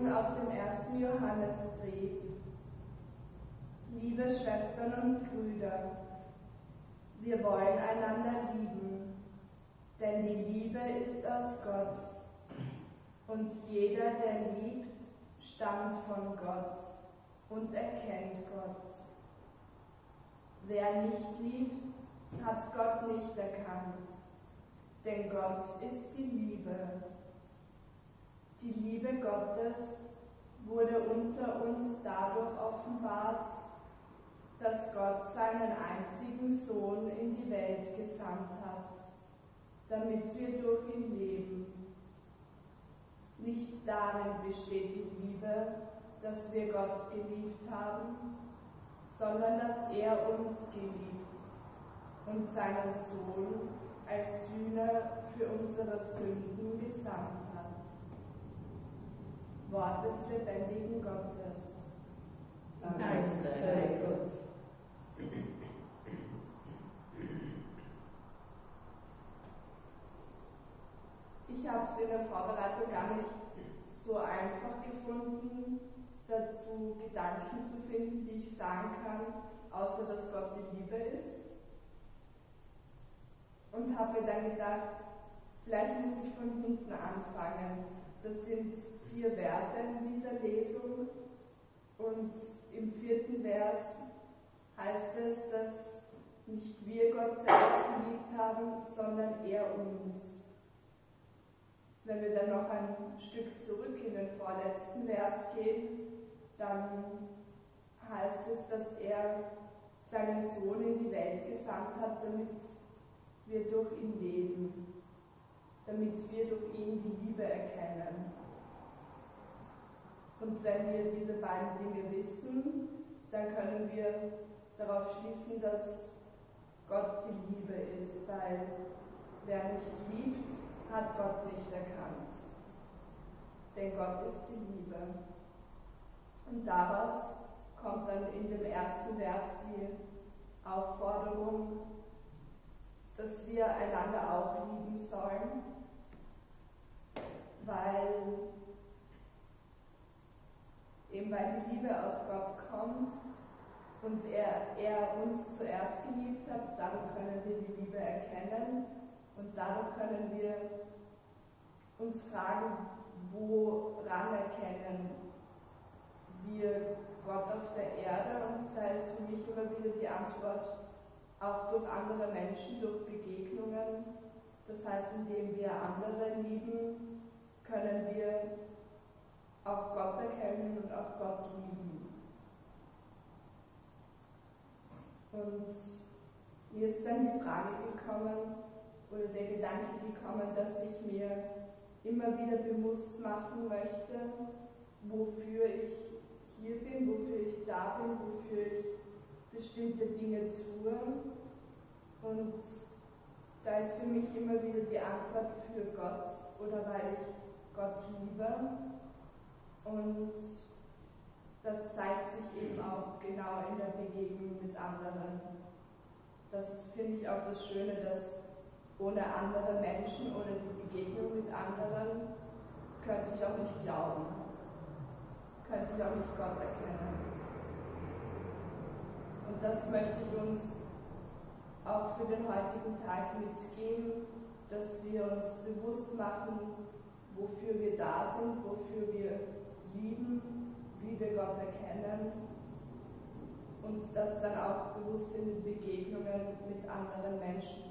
Lesung aus dem ersten Johannesbrief. Liebe Schwestern und Brüder, wir wollen einander lieben, denn die Liebe ist aus Gott. Und jeder, der liebt, stammt von Gott und erkennt Gott. Wer nicht liebt, hat Gott nicht erkannt, denn Gott ist die Liebe. Die Liebe Gottes wurde unter uns dadurch offenbart, dass Gott seinen einzigen Sohn in die Welt gesandt hat, damit wir durch ihn leben. Nicht darin besteht die Liebe, dass wir Gott geliebt haben, sondern dass er uns geliebt und seinen Sohn als Sühner für unsere Sünden gesandt hat. Wort des lebendigen Gottes. Dank sei Gott. Ich habe es in der Vorbereitung gar nicht so einfach gefunden, dazu Gedanken zu finden, die ich sagen kann, außer dass Gott die Liebe ist. Und habe mir dann gedacht, vielleicht muss ich von hinten anfangen. Das sind vier Verse in dieser Lesung und im vierten Vers heißt es, dass nicht wir Gott selbst geliebt haben, sondern er uns. Wenn wir dann noch ein Stück zurück in den vorletzten Vers gehen, dann heißt es, dass er seinen Sohn in die Welt gesandt hat, damit wir durch ihn leben, damit wir durch ihn die Liebe erkennen. Und wenn wir diese beiden Dinge wissen, dann können wir darauf schließen, dass Gott die Liebe ist, weil wer nicht liebt, hat Gott nicht erkannt. Denn Gott ist die Liebe. Und daraus kommt dann in dem ersten Vers die Aufforderung, dass wir einander auch lieben sollen, weil eben weil die Liebe aus Gott kommt und er, er uns zuerst geliebt hat, dadurch können wir die Liebe erkennen und dadurch können wir uns fragen, woran erkennen wir Gott auf der Erde und da ist für mich immer wieder die Antwort auch durch andere Menschen, durch Begegnungen. Das heißt, indem wir andere lieben, können wir auch Gott erkennen und auch Gott lieben. Und mir ist dann die Frage gekommen oder der Gedanke gekommen, dass ich mir immer wieder bewusst machen möchte, wofür ich hier bin, wofür ich da bin, wofür ich bestimmte Dinge tue. Und da ist für mich immer wieder die Antwort für Gott oder weil ich Gott liebe. Und das zeigt sich eben auch genau in der Begegnung mit anderen. Das ist, finde ich, auch das Schöne, dass ohne andere Menschen, ohne die Begegnung mit anderen, könnte ich auch nicht glauben, könnte ich auch nicht Gott erkennen. Und das möchte ich uns auch für den heutigen Tag mitgeben, dass wir uns bewusst machen, wofür wir da sind, wofür wir lieben, wie wir Gott erkennen und das dann auch bewusst in den Begegnungen mit anderen Menschen